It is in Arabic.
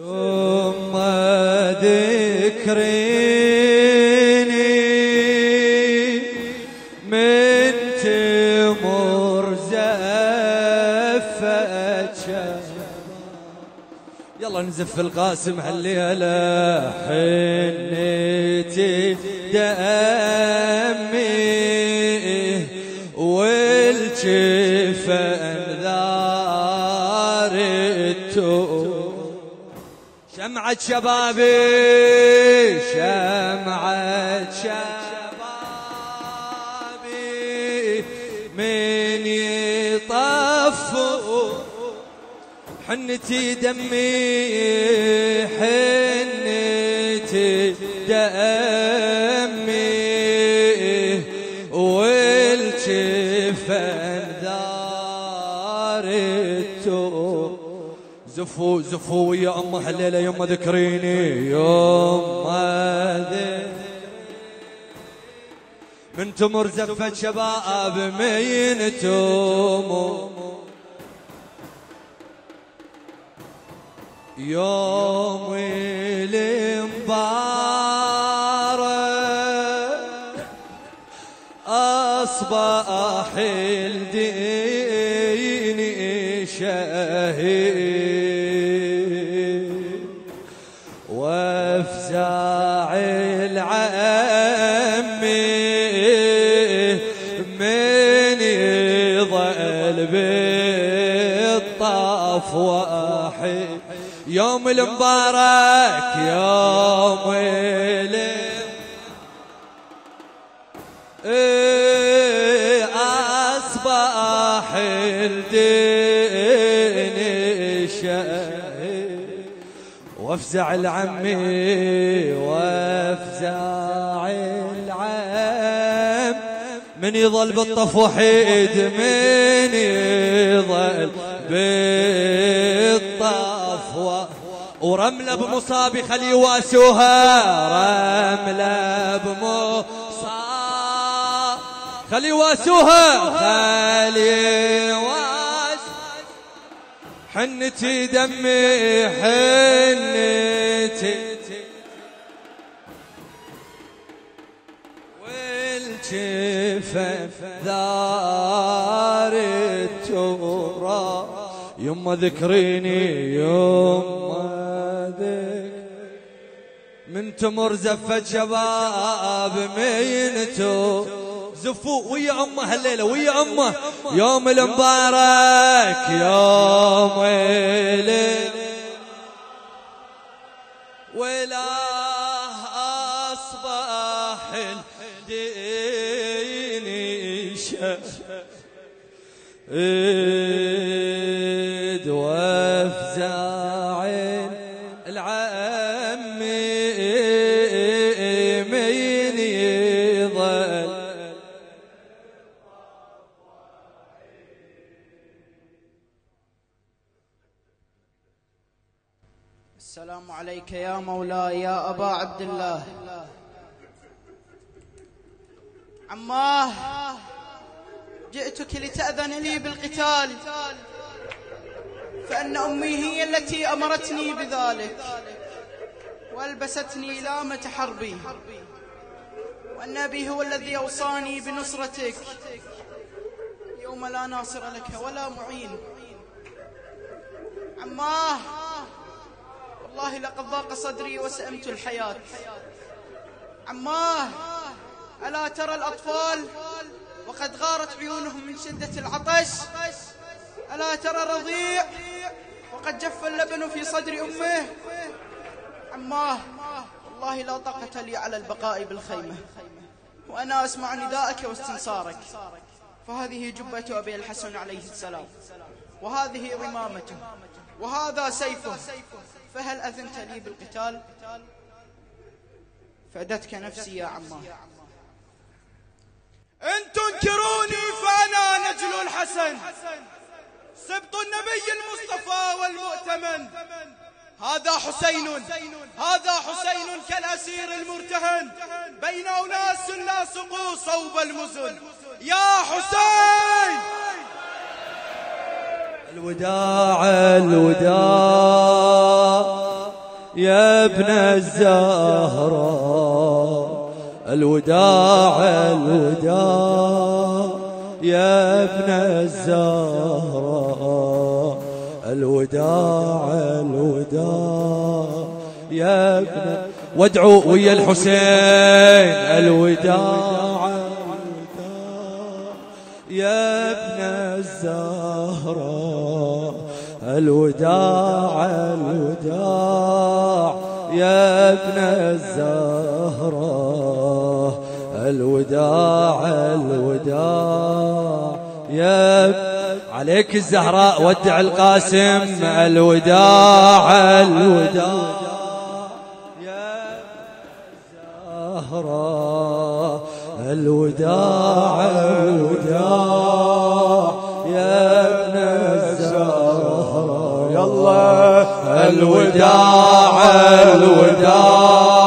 ما ذكريني من تمر زفت يلا نزف القاسم هالليلة حنيتي دمي والجفن شمعة شبابي شمعة شبابي. من يطفو حنتي دمي حنتي دمي زفوا زفوا يا أم هالليلة يوم ذكريني ذكريني. من تمر زفة شباب مين تومو. يوم المبارك أصبح الدين وافزع العم من يظل بالطاف واحد يوم المبارك يوم الم إيه أصبح الدين. وافزع العمي وافزع العم. من يظل بالطف وحيد من يظل بالطف و- ورملة بمصابي خلي وأسوها رملة بمصاب خلي وأسوها خلي واس حنتي دمي حنتي. والجفن ذار التراب يما ذكريني يما ذكريني. من تمر زفة شباب مينتو زفوا ويا أمه هالليلة ويا أمه. يوم المبارك يوم ولا أصبح الدين شهيد السلام عليك يا مولاي يا أبا عبد الله عماه جئتك لتأذن لي بالقتال فأن أمي هي التي أمرتني بذلك وألبستني لامة حربي وأن أبي هو الذي أوصاني بنصرتك. يوم لا ناصر لك ولا معين. عماه والله لقد ضاق صدري وسأمت الحياة. عماه ألا ترى الأطفال؟ وقد غارت عيونهم من شدة العطش. ألا ترى رضيع وقد جف اللبن في صدر أمه. عماه والله لا طاقة لي على البقاء بالخيمة. وأنا أسمع نداءك واستنصارك. فهذه جبة أبي الحسن عليه السلام. وهذه رمامته وهذا سيفه. فهل أذنت لي بالقتال؟ فدتك نفسي يا عماه إن تنكروني فأنا نجل الحسن. سبط النبي المصطفى والمؤتمن. هذا حسين. هذا حسين كالأسير المرتهن. بين أناس لاصقوا صوب المزن. يا حسين! الوداع الوداع. يا ابن الزهراء الوداع الوداع. يا ابن الزهراء الوداع الوداع. يا ابن وادعوا ويا الحسين الوداع يا ابن الزهراء الوداع الوداع. يا ابن الزهراء الوداع الوداع. يا عليك الزهراء ودع القاسم الوداع الوداع. يا الزهراء الوداع الوداع. يلا الوداع الوداع.